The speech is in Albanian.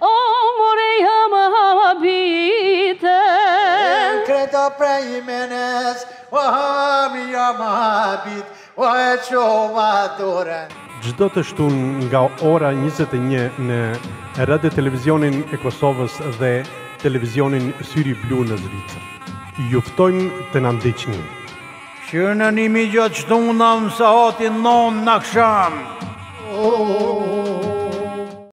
O more jam habit krejt prej menes O jam habit O e qova duren çdo të shtun nga ora 21 në Radio Televizionin e Kosovës dhe Televizionin Syri Blu në Zvicër. Ju ftojmë të na ndiqni. Që në një mi gjatë që të unam sa hati non në kësham. Oh, oh, oh.